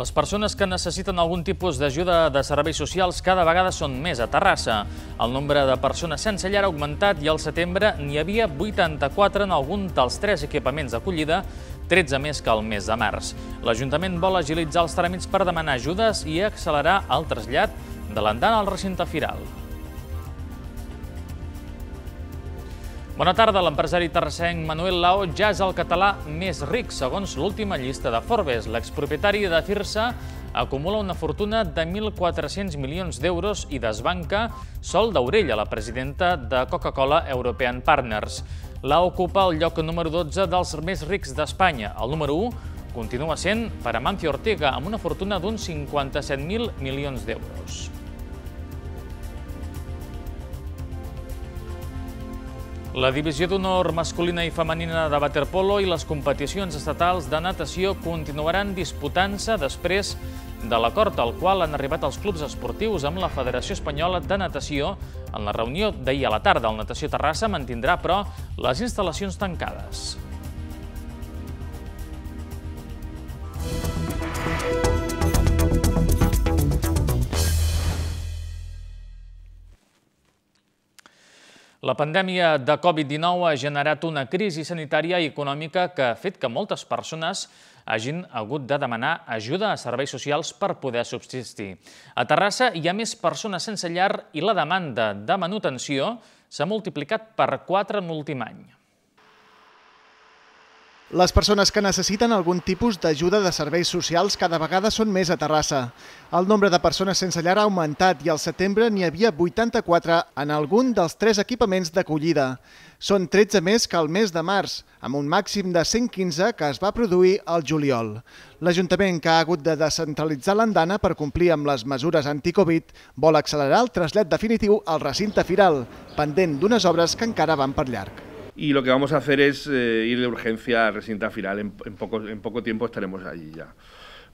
Les persones que necessiten algun tipus d'ajuda de serveis socials cada vegada són més a Terrassa. El nombre de persones sense llar ha augmentat i al setembre n'hi havia 84 en algun dels tres equipaments d'acollida, 13 més que el mes de març. L'Ajuntament vol agilitzar els tràmits per demanar ajudes i accelerar el trasllat de l'andana al recinte firal. Bona tarda. L'empresari terrassenc Manuel Lao ja és el català més ric, segons l'última llista de Forbes. L'expropietari de Firsa acumula una fortuna de 1.400 milions d'euros i desbanca Sol d'Aurella, la presidenta de Coca-Cola European Partners. La ocupa el lloc número 12 dels més rics d'Espanya. El número 1 continua sent per Amancio Ortega, amb una fortuna d'uns 57.000 milions d'euros. La divisió d'honor masculina i femenina de waterpolo i les competicions estatals de natació continuaran disputant-se després de l'acord al qual han arribat els clubs esportius amb la Federació Espanyola de Natació. En la reunió d'ahir a la tarda, el Natació Terrassa mantindrà, però, les instal·lacions tancades. La pandèmia de Covid-19 ha generat una crisi sanitària i econòmica que ha fet que moltes persones hagin hagut de demanar ajuda a serveis socials per poder subsistir. A Terrassa hi ha més persones sense llar i la demanda de manutenció s'ha multiplicat per 4 en l'últim any. Les persones que necessiten algun tipus d'ajuda de serveis socials cada vegada són més a Terrassa. El nombre de persones sense llar ha augmentat i al setembre n'hi havia 84 en algun dels tres equipaments d'acollida. Són 13 més que el mes de març, amb un màxim de 115 que es va produir al juliol. L'Ajuntament, que ha hagut de descentralitzar l'andana per complir amb les mesures anti-Covid, vol accelerar el trasllat definitiu al recinte firal, pendent d'unes obres que encara van per llarg. Y lo que vamos a hacer es eh, ir de urgencia a Recinta Firal. En, poco, en poco tiempo estaremos allí ya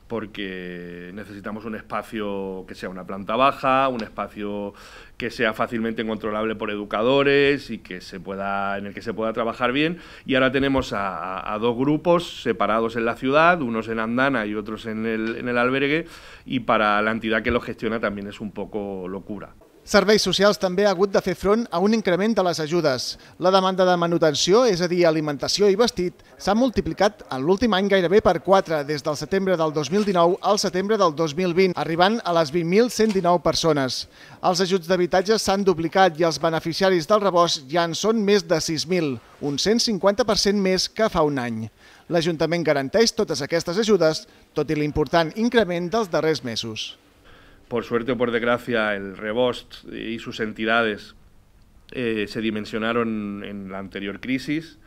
porque necesitamos un espacio que sea una planta baja, un espacio que sea fácilmente controlable por educadores y que se pueda, en el que se pueda trabajar bien. Y ahora tenemos a, dos grupos separados en la ciudad, unos en Andana y otros en el, en el albergue, y para la entidad que lo gestiona también es un poco locura. Serveis Socials també ha hagut de fer front a un increment de les ajudes. La demanda de manutenció, és a dir, alimentació i vestit, s'ha multiplicat en l'últim any gairebé per 4, des del setembre del 2019 al setembre del 2020, arribant a les 20.119 persones. Els ajuts d'habitatge s'han duplicat i els beneficiaris del rebost ja en són més de 6.000, un 150% més que fa un any. L'Ajuntament garanteix totes aquestes ajudes, tot i l'important increment dels darrers mesos por suerte o por desgracia, el Rebost y sus entidades eh, se dimensionaron en la anterior crisis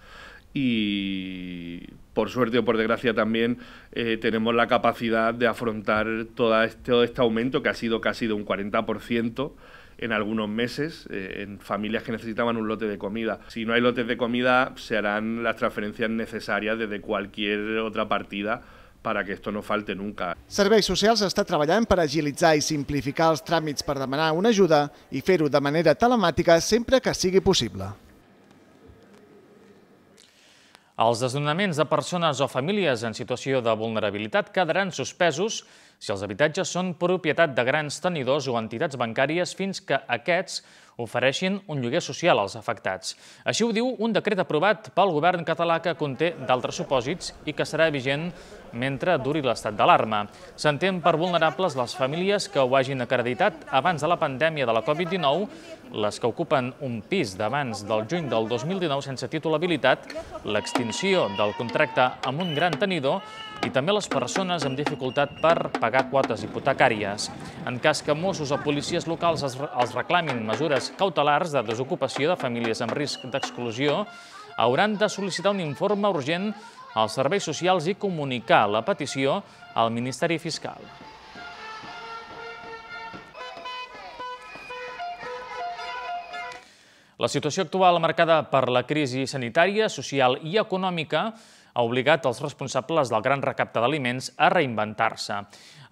y por suerte o por desgracia también eh, tenemos la capacidad de afrontar todo este, aumento que ha sido casi de un 40% en algunos meses eh, en familias que necesitaban un lote de comida. Si no hay lotes de comida, se harán las transferencias necesarias desde cualquier otra partida para que esto no falte nunca. Serveis Socials està treballant per agilitzar i simplificar els tràmits per demanar una ajuda i fer-ho de manera telemàtica sempre que sigui possible. Els desnonaments de persones o famílies en situació de vulnerabilitat quedaran suspesos si els habitatges són propietat de grans tenidors o entitats bancàries fins que aquests ofereixin un lloguer social als afectats. Així ho diu un decret aprovat pel govern català que conté d'altres supòsits i que serà vigent mentre duri l'estat d'alarma. S'entén per vulnerables les famílies que ho hagin acreditat abans de la pandèmia de la Covid-19, les que ocupen un pis d'abans del juny del 2019 sense títol habilitat, l'extinció del contracte amb un gran tenidor i també les persones amb dificultat per pagar quotes hipotecàries. En cas que Mossos o policies locals els reclamin mesures cautelars de desocupació de famílies amb risc d'exclusió, hauran de sol·licitar un informe urgent als serveis socials i comunicar la petició al Ministeri Fiscal. La situació actual marcada per la crisi sanitària, social i econòmica ha obligat els responsables del gran recapte d'aliments a reinventar-se.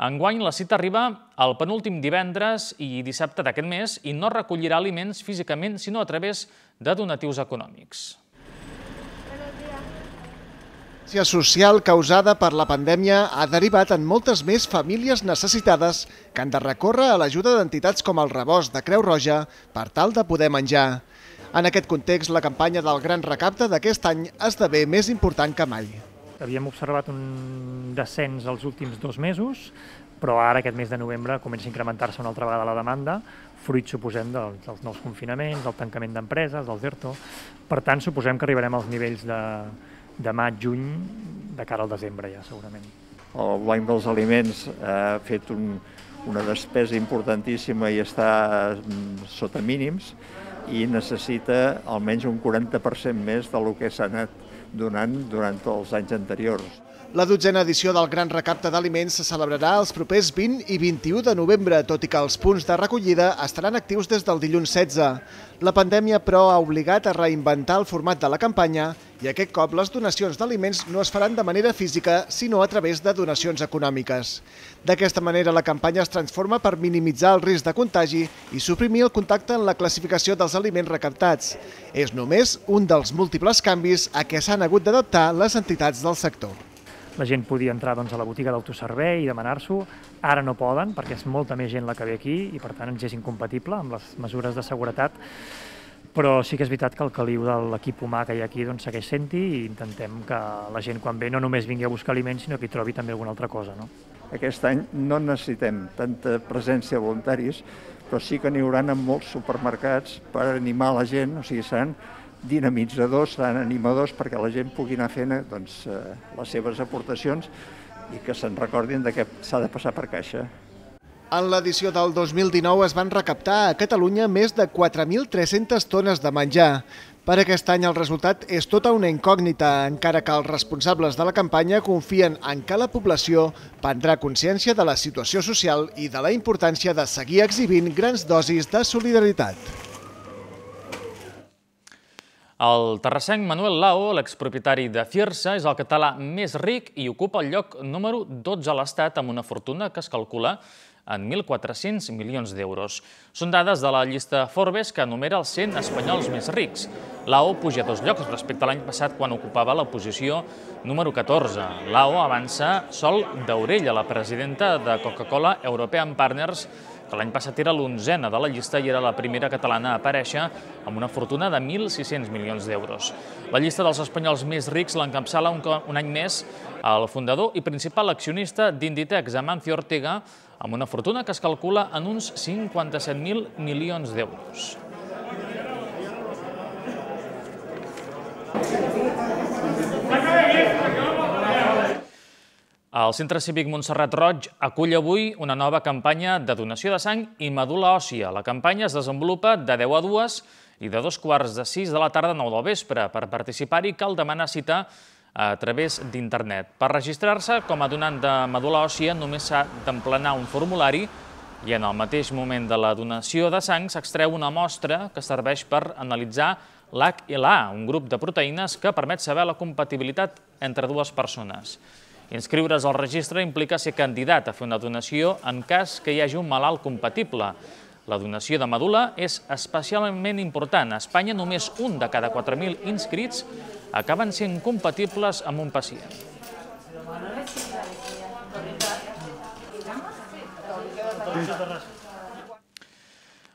Enguany, la cita arriba al penúltim divendres i dissabte d'aquest mes i no recollirà aliments físicament, sinó a través de donatius econòmics. La social causada per la pandèmia ha derivat en moltes més famílies necessitades que han de recórrer a l'ajuda d'entitats com el Rebost de Creu Roja per tal de poder menjar. En aquest context, la campanya del Gran Recapte d'aquest any esdevé més important que mai. Havíem observat un descens els últims dos mesos, però ara aquest mes de novembre comença a incrementar-se una altra vegada la demanda, fruit, suposem, dels, dels nous confinaments, del tancament d'empreses, dels ERTO. Per tant, suposem que arribarem als nivells de, de maig, juny, de cara al desembre ja, segurament. El Banc dels Aliments ha fet un, una despesa importantíssima i està mm, sota mínims i necessita almenys un 40% més del que s'ha anat donant durant els anys anteriors. La dotzena edició del Gran Recapte d'Aliments se celebrarà els propers 20 i 21 de novembre, tot i que els punts de recollida estaran actius des del dilluns 16. La pandèmia, però, ha obligat a reinventar el format de la campanya i aquest cop les donacions d'aliments no es faran de manera física, sinó a través de donacions econòmiques. D'aquesta manera, la campanya es transforma per minimitzar el risc de contagi i suprimir el contacte en la classificació dels aliments recaptats. És només un dels múltiples canvis a què s'han hagut d'adaptar les entitats del sector la gent podia entrar doncs, a la botiga d'autoservei i demanar-s'ho. Ara no poden, perquè és molta més gent la que ve aquí i per tant ens és incompatible amb les mesures de seguretat. Però sí que és veritat que el caliu de l'equip humà que hi ha aquí doncs, segueix sent-hi i intentem que la gent quan ve no només vingui a buscar aliments, sinó que hi trobi també alguna altra cosa. No? Aquest any no necessitem tanta presència de voluntaris, però sí que n'hi haurà en molts supermercats per animar la gent, o sigui, seran dinamitzadors, seran animadors perquè la gent pugui anar fent doncs, eh, les seves aportacions i que se'n recordin de que s'ha de passar per caixa. En l'edició del 2019 es van recaptar a Catalunya més de 4.300 tones de menjar. Per aquest any el resultat és tota una incògnita, encara que els responsables de la campanya confien en que la població prendrà consciència de la situació social i de la importància de seguir exhibint grans dosis de solidaritat. El terrassenc Manuel Lao, l'expropietari de Fiersa, és el català més ric i ocupa el lloc número 12 a l'Estat amb una fortuna que es calcula en 1.400 milions d'euros. Són dades de la llista Forbes que enumera els 100 espanyols més rics. Lao puja dos llocs respecte a l'any passat quan ocupava la posició número 14. Lao avança sol d'Aurella, la presidenta de Coca-Cola European Partners, que l'any passat era l'onzena de la llista i era la primera catalana a aparèixer amb una fortuna de 1.600 milions d'euros. La llista dels espanyols més rics l'encapçala un, un any més el fundador i principal accionista d'Inditex, Amancio Ortega, amb una fortuna que es calcula en uns 57.000 milions d'euros. El Centre Cívic Montserrat Roig acull avui una nova campanya de donació de sang i medul·la òssia. La campanya es desenvolupa de 10 a 2 i de dos quarts de 6 de la tarda a 9 del vespre. Per participar-hi cal demanar cita a través d'internet. Per registrar-se com a donant de medul·la òssia només s'ha d'emplenar un formulari i en el mateix moment de la donació de sang s'extreu una mostra que serveix per analitzar l'H i l'A, un grup de proteïnes que permet saber la compatibilitat entre dues persones. Inscriure's al registre implica ser candidat a fer una donació en cas que hi hagi un malalt compatible. La donació de medul·la és especialment important. A Espanya només un de cada 4.000 inscrits acaben sent compatibles amb un pacient.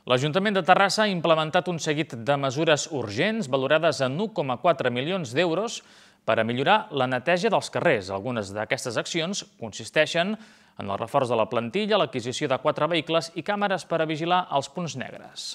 L'Ajuntament de Terrassa ha implementat un seguit de mesures urgents valorades en 1,4 milions d'euros per a millorar la neteja dels carrers. Algunes d'aquestes accions consisteixen en el reforç de la plantilla, l'adquisició de quatre vehicles i càmeres per a vigilar els punts negres.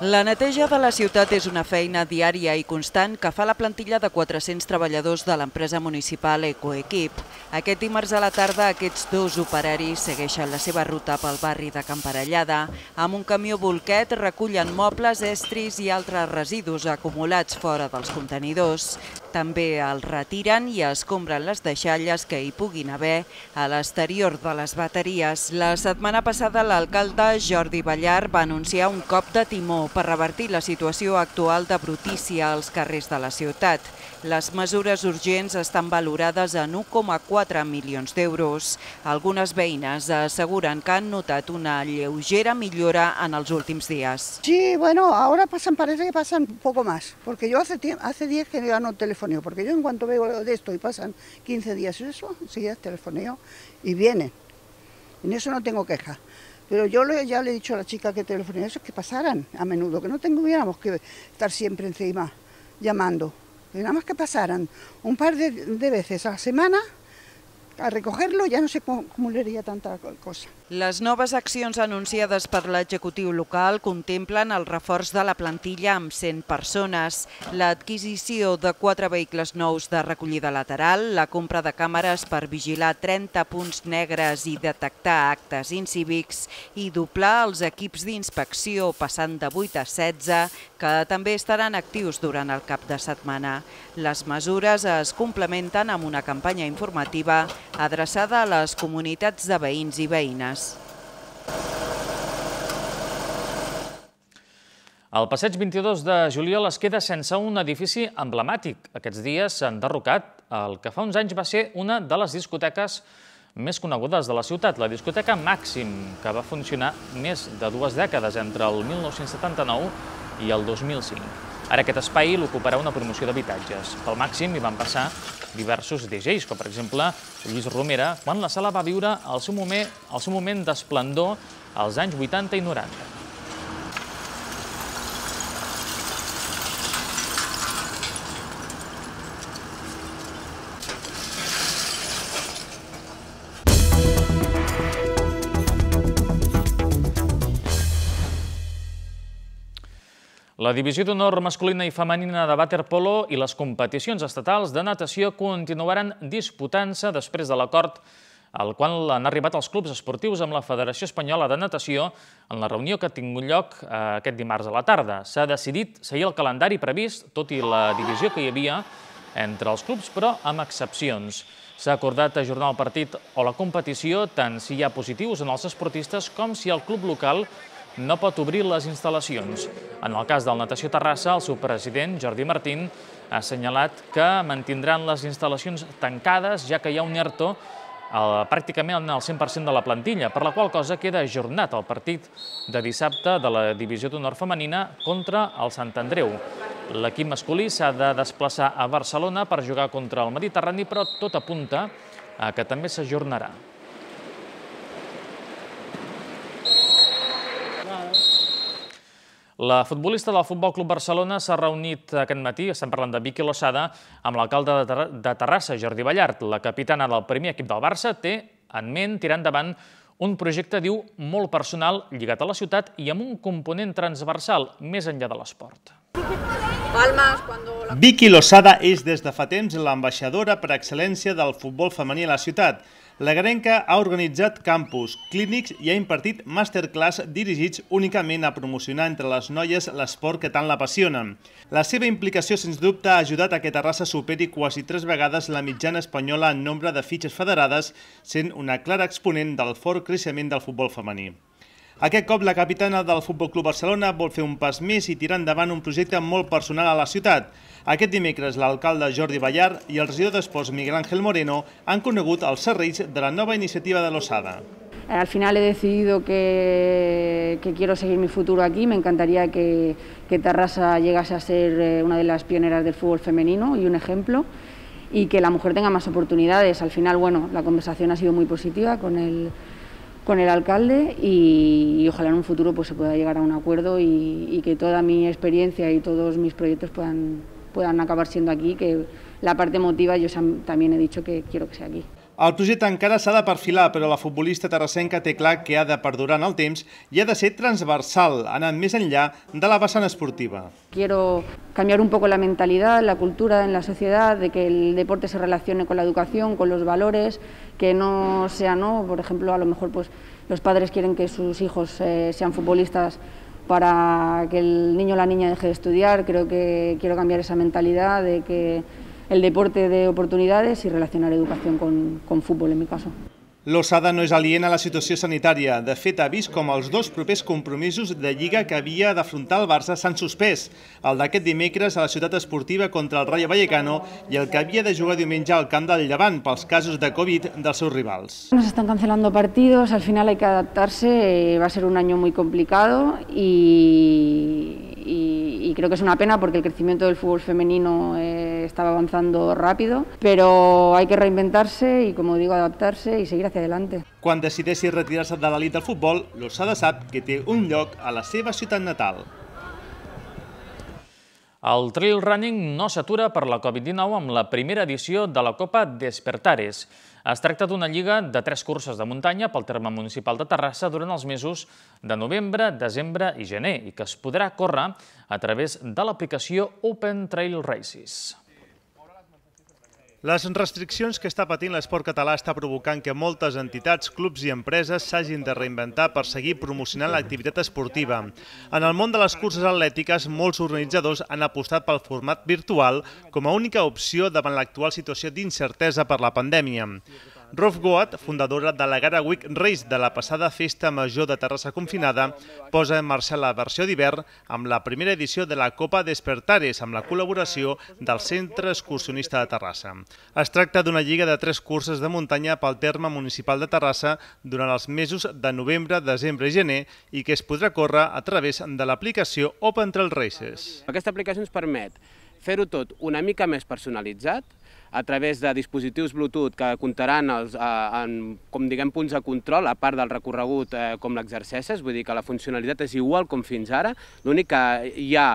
La neteja de la ciutat és una feina diària i constant que fa la plantilla de 400 treballadors de l'empresa municipal Ecoequip. Aquest dimarts a la tarda aquests dos operaris segueixen la seva ruta pel barri de Camparellada. Amb un camió bolquet recullen mobles, estris i altres residus acumulats fora dels contenidors. També els retiren i escombren les deixalles que hi puguin haver a l'exterior de les bateries. La setmana passada l'alcalde Jordi Ballar va anunciar un cop de timó per revertir la situació actual de brutícia als carrers de la ciutat. Les mesures urgents estan valorades en 1,4 milions d'euros. Algunes veïnes asseguren que han notat una lleugera millora en els últims días. Sí, bueno, ahora pasan, parece que pasan un poco más, porque yo hace, hace días que ya no telefoneo, porque yo en cuanto veo de esto y pasan 15 días eso, enseguida telefoneo y vienen. En eso no tengo queja. Pero yo ya le he dicho a la chica que telefonea eso, que pasaran a menudo, que no tuviéramos que estar siempre encima llamando. Nada más que pasaran un par de veces a la semana a recogerlo ja no sé com acumularia tanta cosa. Les noves accions anunciades per l'executiu local contemplen el reforç de la plantilla amb 100 persones, l'adquisició de quatre vehicles nous de recollida lateral, la compra de càmeres per vigilar 30 punts negres i detectar actes incívics i doblar els equips d'inspecció passant de 8 a 16, que també estaran actius durant el cap de setmana. Les mesures es complementen amb una campanya informativa adreçada a les comunitats de veïns i veïnes. El passeig 22 de juliol es queda sense un edifici emblemàtic. Aquests dies s'ha enderrocat el que fa uns anys va ser una de les discoteques més conegudes de la ciutat, la discoteca Màxim, que va funcionar més de dues dècades entre el 1979 i el 2005. Ara aquest espai l'ocuparà una promoció d'habitatges. Pel màxim hi van passar diversos DJs, com per exemple Lluís Romera, quan la sala va viure el seu moment, seu moment d'esplendor als anys 80 i 90. La divisió d'honor masculina i femenina de waterpolo i les competicions estatals de natació continuaran disputant-se després de l'acord al qual han arribat els clubs esportius amb la Federació Espanyola de Natació en la reunió que ha tingut lloc eh, aquest dimarts a la tarda. S'ha decidit seguir el calendari previst, tot i la divisió que hi havia entre els clubs, però amb excepcions. S'ha acordat ajornar el partit o la competició tant si hi ha positius en els esportistes com si el club local no pot obrir les instal·lacions. En el cas del Natació Terrassa, el seu president, Jordi Martín, ha assenyalat que mantindran les instal·lacions tancades, ja que hi ha un ERTO pràcticament al 100% de la plantilla, per la qual cosa queda ajornat el partit de dissabte de la divisió d'honor femenina contra el Sant Andreu. L'equip masculí s'ha de desplaçar a Barcelona per jugar contra el Mediterrani, però tot apunta a que també s'ajornarà. La futbolista del Futbol Club Barcelona s'ha reunit aquest matí, estem parlant de Vicky Losada, amb l'alcalde de Terrassa, Jordi Ballart. La capitana del primer equip del Barça té en ment tirar endavant un projecte, diu, molt personal, lligat a la ciutat i amb un component transversal més enllà de l'esport. Vicky Losada és des de fa temps l'ambaixadora per excel·lència del futbol femení a la ciutat. La Garenca ha organitzat campus, clínics i ha impartit masterclass dirigits únicament a promocionar entre les noies l'esport que tant l'apassiona. La seva implicació, sens dubte, ha ajudat a que Terrassa superi quasi tres vegades la mitjana espanyola en nombre de fitxes federades, sent una clara exponent del fort creixement del futbol femení. Aquest cop la capitana del Futbol Club Barcelona vol fer un pas més i tirar endavant un projecte molt personal a la ciutat. Aquest dimecres l'alcalde Jordi Ballar i el regidor d'Esports Miguel Ángel Moreno han conegut els serreis de la nova iniciativa de l'Osada. Al final he decidido que, que, quiero seguir mi futuro aquí. Me encantaría que, que Tarrasa llegase a ser eh, una de las pioneras del fútbol femenino y un ejemplo y que la mujer tenga más oportunidades. Al final, bueno, la conversación ha sido muy positiva con el, con el alcalde y, ojalá en un futuro pues, se pueda llegar a un acuerdo y, y, que toda mi experiencia y todos mis proyectos puedan, puedan acabar siendo aquí, que la parte emotiva yo también he dicho que quiero que sea aquí. El projecte encara s'ha de perfilar, però la futbolista terrassenca té clar que ha de perdurar en el temps i ha de ser transversal, anant més enllà de la vessant esportiva. Quiero cambiar un poco la mentalidad, la cultura en la sociedad, de que el deporte se relacione con la educación, con los valores, que no sea, no, por ejemplo, a lo mejor pues los padres quieren que sus hijos eh, sean futbolistas para que el niño o la niña deje de estudiar, creo que quiero cambiar esa mentalidad de que el deporte de oportunidades y relacionar educación con, con fútbol en mi caso. L'Ossada no és aliena a la situació sanitària. De fet, ha vist com els dos propers compromisos de Lliga que havia d'afrontar el Barça s'han suspès. El d'aquest dimecres a la ciutat esportiva contra el Rayo Vallecano i el que havia de jugar diumenge al camp del Llevant pels casos de Covid dels seus rivals. Nos están cancelando partidos, al final hay que adaptarse, va a ser un año muy complicado y, y, y creo que es una pena porque el crecimiento del fútbol femenino eh, estaba avanzando rápido, pero hay que reinventarse y, como digo, adaptarse y seguir hacia adelante. Quan decideixi retirar-se de l'elit del futbol, l'Ossada sap que té un lloc a la seva ciutat natal. El trail running no s'atura per la Covid-19 amb la primera edició de la Copa Despertares. Es tracta d'una lliga de tres curses de muntanya pel terme municipal de Terrassa durant els mesos de novembre, desembre i gener i que es podrà córrer a través de l'aplicació Open Trail Races. Les restriccions que està patint l'esport català està provocant que moltes entitats, clubs i empreses s'hagin de reinventar per seguir promocionant l'activitat esportiva. En el món de les curses atlètiques, molts organitzadors han apostat pel format virtual com a única opció davant l'actual situació d'incertesa per la pandèmia. Rolf Goat, fundadora de la Gara Week Race de la passada Festa Major de Terrassa Confinada, posa en marxa la versió d'hivern amb la primera edició de la Copa Despertares amb la col·laboració del Centre Excursionista de Terrassa. Es tracta d'una lliga de tres curses de muntanya pel terme municipal de Terrassa durant els mesos de novembre, desembre i gener i que es podrà córrer a través de l'aplicació Open Trail Races. Aquesta aplicació ens permet fer-ho tot una mica més personalitzat, a través de dispositius Bluetooth que comptaran els, eh, en, com diguem, punts de control, a part del recorregut eh, com l'exercicis, vull dir que la funcionalitat és igual com fins ara, l'únic que hi ha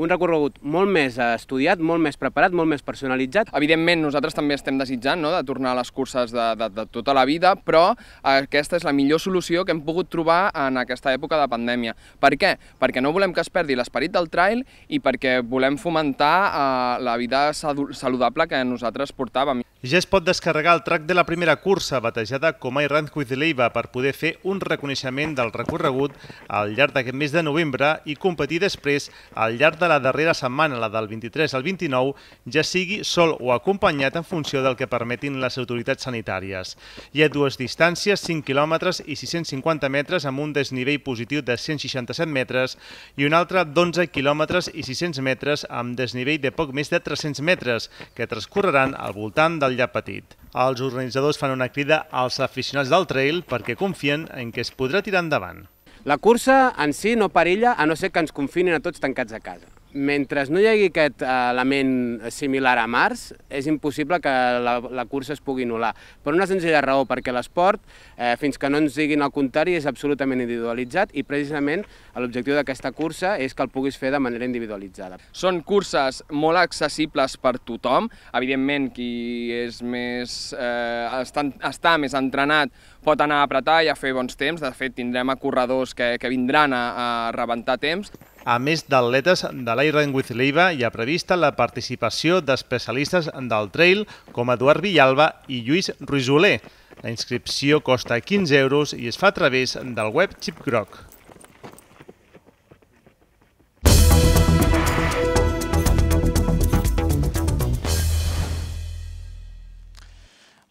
un recorregut molt més estudiat, molt més preparat, molt més personalitzat. Evidentment, nosaltres també estem desitjant no?, de tornar a les curses de, de, de tota la vida, però aquesta és la millor solució que hem pogut trobar en aquesta època de pandèmia. Per què? Perquè no volem que es perdi l'esperit del trail i perquè volem fomentar eh, la vida saludable que nosaltres nosaltres portàvem. Ja es pot descarregar el track de la primera cursa, batejada com I Run with Leiva, per poder fer un reconeixement del recorregut al llarg d'aquest mes de novembre i competir després al llarg de la darrera setmana, la del 23 al 29, ja sigui sol o acompanyat en funció del que permetin les autoritats sanitàries. Hi ha dues distàncies, 5 quilòmetres i 650 metres amb un desnivell positiu de 167 metres i una altra d'11 quilòmetres i 600 metres amb desnivell de poc més de 300 metres, que transcorreran al voltant del llac Petit. Els organitzadors fan una crida als aficionats del trail perquè confien en que es podrà tirar endavant. La cursa en si no perilla a no ser que ens confinin a tots tancats a casa mentre no hi hagi aquest eh, element similar a març, és impossible que la, la cursa es pugui anul·lar. Per una senzilla raó, perquè l'esport, eh, fins que no ens diguin el contrari, és absolutament individualitzat i precisament l'objectiu d'aquesta cursa és que el puguis fer de manera individualitzada. Són curses molt accessibles per tothom. Evidentment, qui és més, eh, està, està més entrenat pot anar a apretar i a fer bons temps. De fet, tindrem a corredors que, que vindran a, a rebentar temps. A més d'atletes de l'Iron with Leiva, hi ha prevista la participació d'especialistes del trail com Eduard Villalba i Lluís Ruizoler. La inscripció costa 15 euros i es fa a través del web Chipgroc.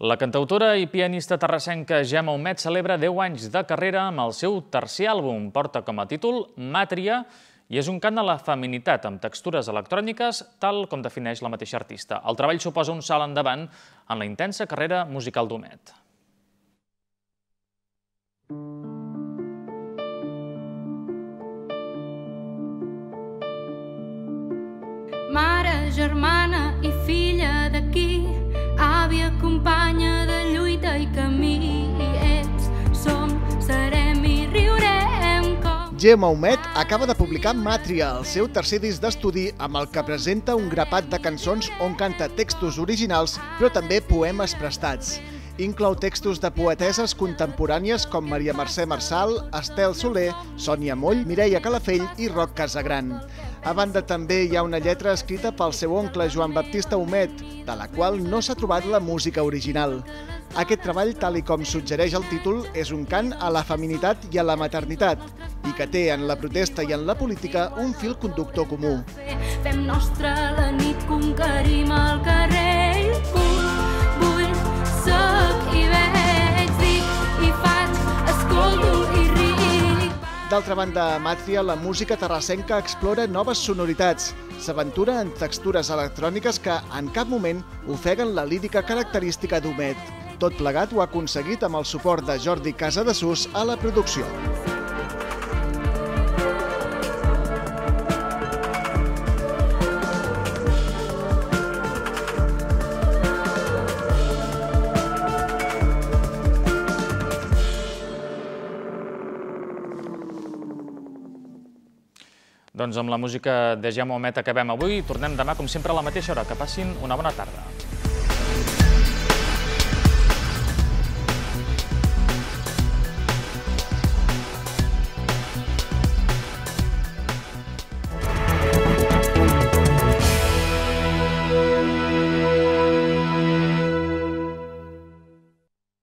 La cantautora i pianista terrassenca Gemma Humet celebra 10 anys de carrera amb el seu tercer àlbum. Porta com a títol Màtria i és un cant a la feminitat amb textures electròniques, tal com defineix la mateixa artista. El treball suposa un salt endavant en la intensa carrera musical d'Homet. Mare, germana i filla d'aquí, àvia, companya de lluita i camí, ets, som, serem i riurem com... Gemma Humet acaba de publicar Màtria, el seu tercer disc d'estudi amb el que presenta un grapat de cançons on canta textos originals però també poemes prestats. Inclou textos de poeteses contemporànies com Maria Mercè Marçal, Estel Soler, Sònia Moll, Mireia Calafell i Roc Casagran. A banda també hi ha una lletra escrita pel seu oncle Joan Baptista Humet, de la qual no s'ha trobat la música original. Aquest treball, tal i com suggereix el títol, és un cant a la feminitat i a la maternitat i que té en la protesta i en la política un fil conductor comú. Fem nostra la nit, conquerim el carrer i. Vull, soc i veig, dic i faig, escollo i ric. D'altra banda, a Màtria, la música terrassenca explora noves sonoritats, s'aventura en textures electròniques que en cap moment ofeguen la lírica característica d'Homet. Tot plegat ho ha aconseguit amb el suport de Jordi Casadesús a la producció. Doncs amb la música de Jaume Omet acabem avui. Tornem demà, com sempre, a la mateixa hora. Que passin una bona tarda.